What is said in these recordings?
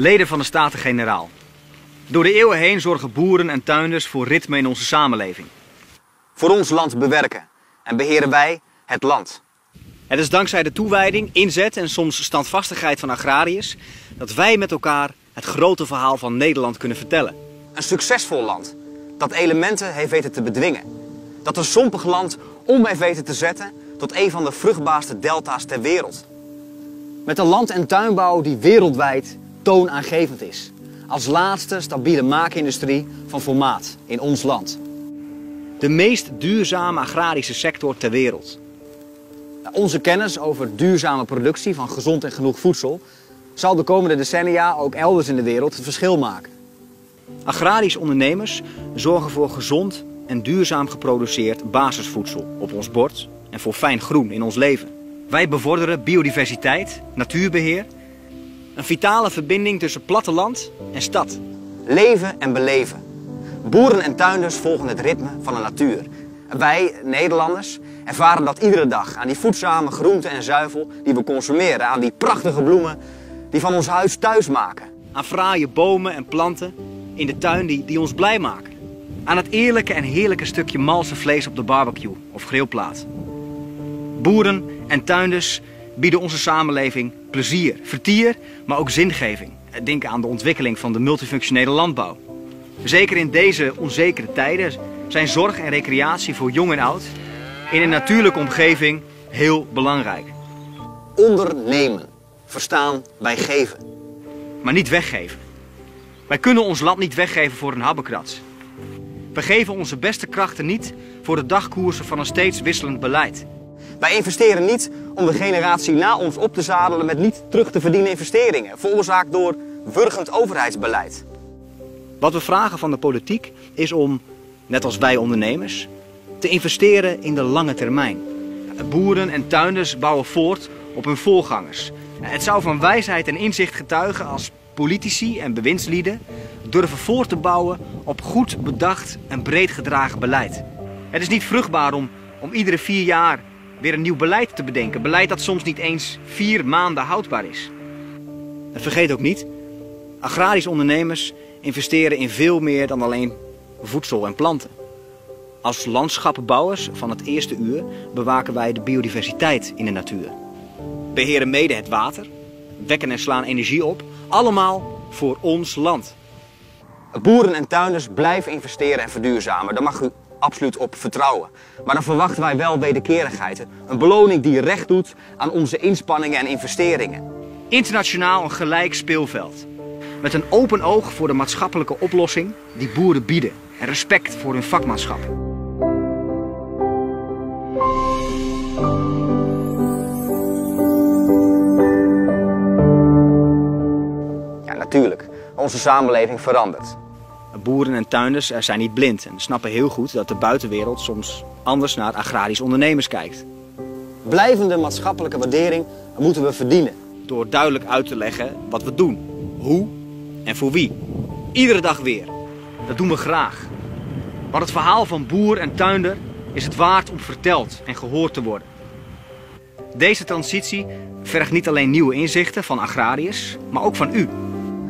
Leden van de Staten-Generaal. Door de eeuwen heen zorgen boeren en tuinders voor ritme in onze samenleving. Voor ons land bewerken en beheren wij het land. Het is dankzij de toewijding, inzet en soms standvastigheid van agrariërs dat wij met elkaar het grote verhaal van Nederland kunnen vertellen. Een succesvol land dat elementen heeft weten te bedwingen. Dat een sompig land om heeft weten te zetten tot een van de vruchtbaarste delta's ter wereld. Met een land- en tuinbouw die wereldwijd toonaangevend is. Als laatste stabiele maakindustrie van formaat in ons land. De meest duurzame agrarische sector ter wereld. Nou, Onze kennis over duurzame productie van gezond en genoeg voedsel zal de komende decennia ook elders in de wereld het verschil maken. Agrarische ondernemers zorgen voor gezond en duurzaam geproduceerd basisvoedsel op ons bord en voor fijn groen in ons leven. Wij bevorderen biodiversiteit, natuurbeheer, een vitale verbinding tussen platteland en stad. Leven en beleven. Boeren en tuinders volgen het ritme van de natuur. Wij, Nederlanders, ervaren dat iedere dag aan die voedzame groenten en zuivel die we consumeren, aan die prachtige bloemen die van ons huis thuis maken. Aan fraaie bomen en planten in de tuin die, die ons blij maken. Aan het eerlijke en heerlijke stukje malse vlees op de barbecue of grillplaat. Boeren en tuinders bieden onze samenleving plezier, vertier, maar ook zingeving. Denk aan de ontwikkeling van de multifunctionele landbouw. Zeker in deze onzekere tijden zijn zorg en recreatie voor jong en oud in een natuurlijke omgeving heel belangrijk. Ondernemen. Verstaan bij geven. maar niet weggeven. Wij kunnen ons land niet weggeven voor een habbekrats. We geven onze beste krachten niet voor de dagkoersen van een steeds wisselend beleid. Wij investeren niet om de generatie na ons op te zadelen met niet terug te verdienen investeringen, veroorzaakt door wurgend overheidsbeleid. Wat we vragen van de politiek is om, net als wij ondernemers, te investeren in de lange termijn. Boeren en tuinders bouwen voort op hun voorgangers. Het zou van wijsheid en inzicht getuigen als politici en bewindslieden durven voort te bouwen op goed bedacht en breed gedragen beleid. Het is niet vruchtbaar om, om iedere vier jaar weer een nieuw beleid te bedenken. Beleid dat soms niet eens vier maanden houdbaar is. En vergeet ook niet, agrarische ondernemers investeren in veel meer dan alleen voedsel en planten. Als landschappenbouwers van het eerste uur bewaken wij de biodiversiteit in de natuur. Beheren mede het water, wekken en slaan energie op, allemaal voor ons land. Boeren en tuinders blijven investeren en verduurzamen. Daar mag u absoluut op vertrouwen. Maar dan verwachten wij wel wederkerigheid. Een beloning die recht doet aan onze inspanningen en investeringen. Internationaal een gelijk speelveld. Met een open oog voor de maatschappelijke oplossing die boeren bieden. En respect voor hun vakmanschap. Ja, natuurlijk. Onze samenleving verandert. Boeren en tuinders eh, zijn niet blind en snappen heel goed dat de buitenwereld soms anders naar agrarisch ondernemers kijkt. Blijvende maatschappelijke waardering moeten we verdienen. Door duidelijk uit te leggen wat we doen, hoe en voor wie. Iedere dag weer. Dat doen we graag. Maar het verhaal van boer en tuinder is het waard om verteld en gehoord te worden. Deze transitie vergt niet alleen nieuwe inzichten van agrariërs, maar ook van u.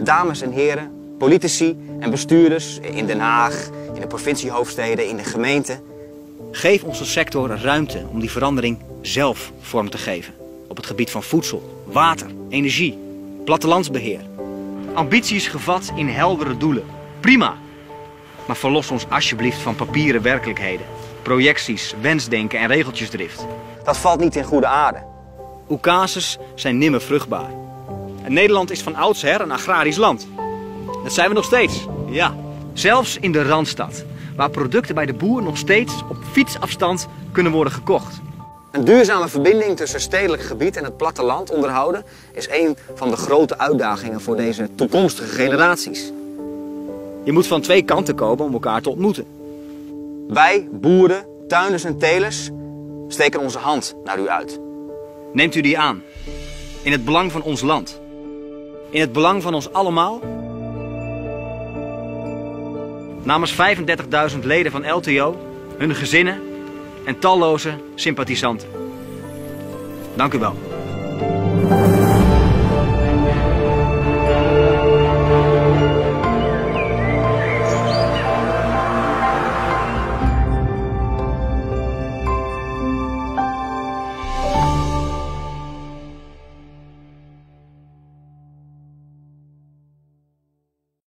Dames en heren, politici en bestuurders in Den Haag, in de provinciehoofdsteden, in de gemeenten. Geef onze sector ruimte om die verandering zelf vorm te geven. Op het gebied van voedsel, water, energie, plattelandsbeheer. Ambities gevat in heldere doelen. Prima. Maar verlos ons alsjeblieft van papieren werkelijkheden. Projecties, wensdenken en regeltjesdrift. Dat valt niet in goede aarde. Oecases zijn nimmer vruchtbaar. En Nederland is van oudsher een agrarisch land. Dat zijn we nog steeds. Ja. Zelfs in de Randstad, waar producten bij de boer nog steeds op fietsafstand kunnen worden gekocht. Een duurzame verbinding tussen stedelijk gebied en het platteland onderhouden is een van de grote uitdagingen voor deze toekomstige generaties. Je moet van twee kanten komen om elkaar te ontmoeten. Wij, boeren, tuinders en telers, steken onze hand naar u uit. Neemt u die aan. In het belang van ons land. In het belang van ons allemaal. Namens 35.000 leden van LTO, hun gezinnen en talloze sympathisanten. Dank u wel.